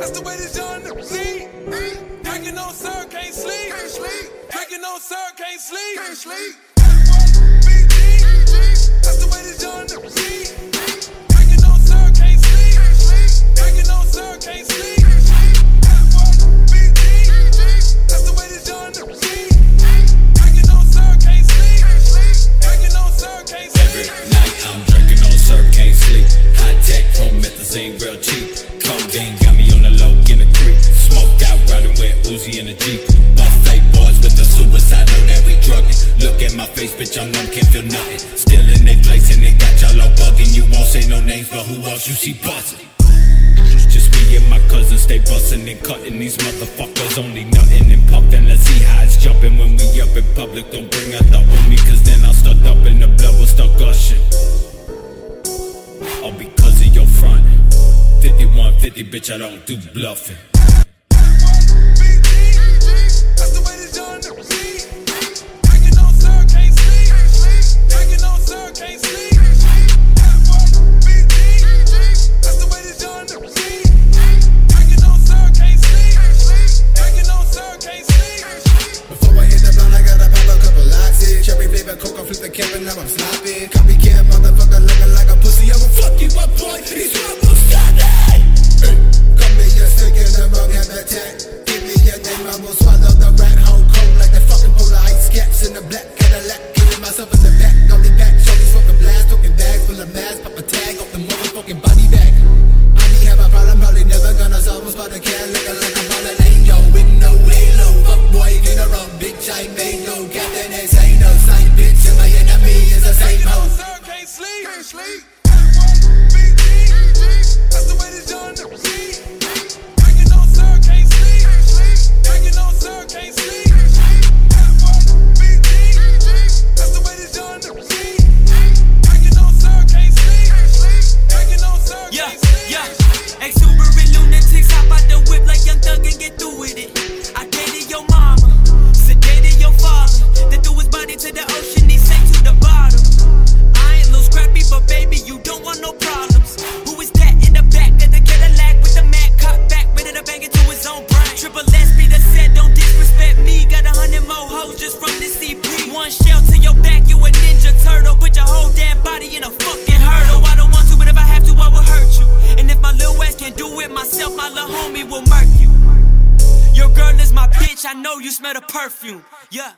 That's the way this done. See? Drinking on sir, can't sleep. Can't sleep. Drinking on sir, can't sleep. Can't sleep. That's the way this done. See? Drinking on sir, can't sleep. Can't sleep. Drinking on sir, can't sleep. That's the way this done. See? Drinking on sir, can't sleep. Can't sleep. Drinking on sir, can't sleep. Every night I'm drinking on syrup, can't sleep. Hi-Tech, promethazine, real cheap. Codeine got me Uzi in a Jeep. Buffet boys with the suicide, that we drugging. Look at my face, bitch, I'm numb, can't feel nothing. Still in they place and they got y'all all bugging. You won't say no names, but who else you see buzzing? Just me and my cousins stay bustin' and cutting these motherfuckers only nothing and pumping. Let's see how it's jumping when we up in public. Don't bring out the homie, cause then I'll start up and the blood will start gushing. All because of your front. 5150, bitch, I don't do bluffing. Killing myself in the back, on the back. Shorty's fucking blast, talking bags full of mass. Pop a tag off the motherfucking body bag. I be have a problem, probably never gonna solve. About to can looking like a ball of angel with no halo. Fuck boy, get around, bitch. I made no captain. Ain't no sign, bitch. And my enemy is the same hoe. sir, can't sleep. Can't sleep. Bitch, I know you smell the perfume. Yeah.